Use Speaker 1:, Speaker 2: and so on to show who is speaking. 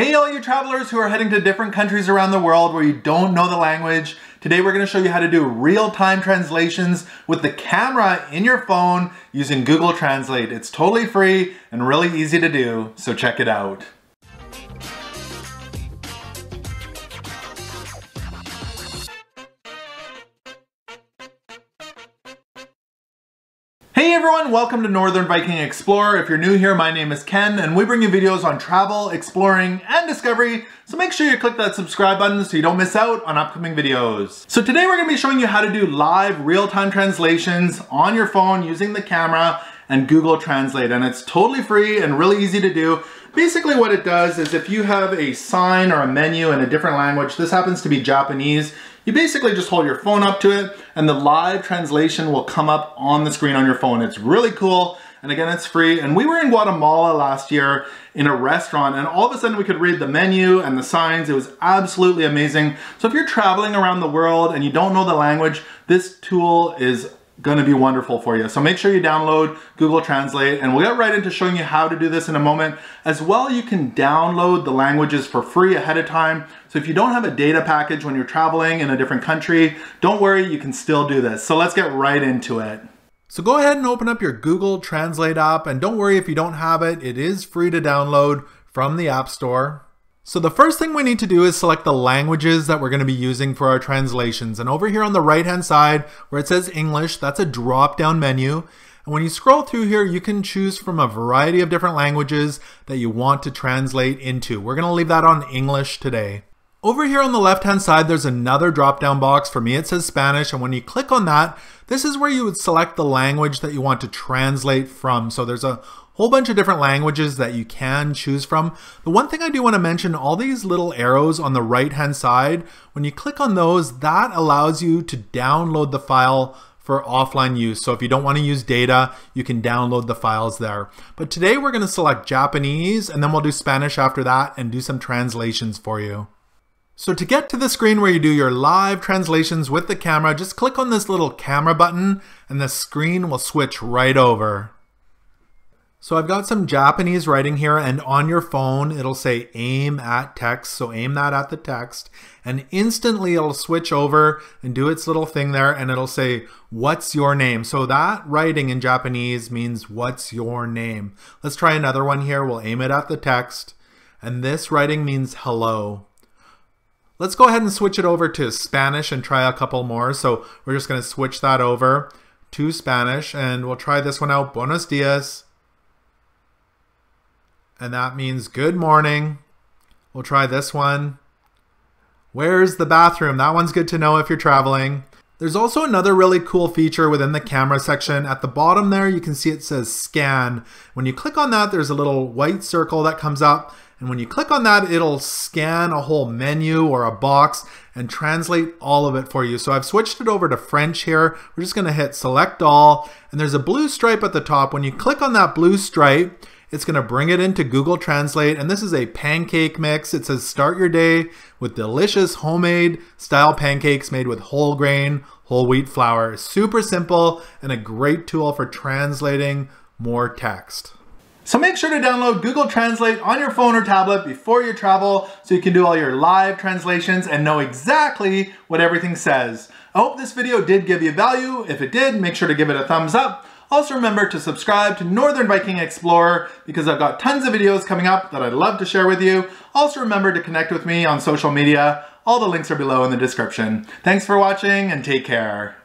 Speaker 1: Hey all you travelers who are heading to different countries around the world where you don't know the language. Today we're going to show you how to do real-time translations with the camera in your phone using Google Translate. It's totally free and really easy to do, so check it out. Hey everyone, welcome to Northern Viking Explorer. If you're new here, my name is Ken and we bring you videos on travel, exploring, and discovery. So make sure you click that subscribe button so you don't miss out on upcoming videos. So today we're gonna be showing you how to do live real-time translations on your phone using the camera and Google Translate. And it's totally free and really easy to do. Basically what it does is if you have a sign or a menu in a different language, this happens to be Japanese, you basically just hold your phone up to it and the live translation will come up on the screen on your phone. It's really cool. And again, it's free. And we were in Guatemala last year in a restaurant and all of a sudden we could read the menu and the signs. It was absolutely amazing. So if you're traveling around the world and you don't know the language, this tool is gonna be wonderful for you. So make sure you download Google Translate and we'll get right into showing you how to do this in a moment. As well, you can download the languages for free ahead of time. So if you don't have a data package when you're traveling in a different country, don't worry, you can still do this. So let's get right into it. So go ahead and open up your Google Translate app and don't worry if you don't have it, it is free to download from the App Store. So the first thing we need to do is select the languages that we're going to be using for our translations. And over here on the right hand side where it says English, that's a drop down menu. And when you scroll through here, you can choose from a variety of different languages that you want to translate into. We're going to leave that on English today. Over here on the left hand side, there's another drop down box. For me, it says Spanish. And when you click on that, this is where you would select the language that you want to translate from. So there's a whole bunch of different languages that you can choose from. The one thing I do want to mention, all these little arrows on the right hand side, when you click on those, that allows you to download the file for offline use. So if you don't want to use data, you can download the files there. But today we're going to select Japanese and then we'll do Spanish after that and do some translations for you. So to get to the screen where you do your live translations with the camera, just click on this little camera button and the screen will switch right over. So I've got some Japanese writing here and on your phone it'll say aim at text. So aim that at the text and instantly it'll switch over and do its little thing there and it'll say what's your name. So that writing in Japanese means what's your name. Let's try another one here. We'll aim it at the text and this writing means hello. Let's go ahead and switch it over to Spanish and try a couple more. So we're just going to switch that over to Spanish and we'll try this one out. Buenos dias and that means good morning. We'll try this one. Where's the bathroom? That one's good to know if you're traveling. There's also another really cool feature within the camera section. At the bottom there, you can see it says scan. When you click on that, there's a little white circle that comes up. And when you click on that, it'll scan a whole menu or a box and translate all of it for you. So I've switched it over to French here. We're just gonna hit select all. And there's a blue stripe at the top. When you click on that blue stripe, it's going to bring it into Google Translate, and this is a pancake mix. It says start your day with delicious homemade style pancakes made with whole grain, whole wheat flour. Super simple and a great tool for translating more text. So make sure to download Google Translate on your phone or tablet before you travel so you can do all your live translations and know exactly what everything says. I hope this video did give you value. If it did, make sure to give it a thumbs up. Also remember to subscribe to Northern Viking Explorer because I've got tons of videos coming up that I'd love to share with you. Also remember to connect with me on social media. All the links are below in the description. Thanks for watching and take care.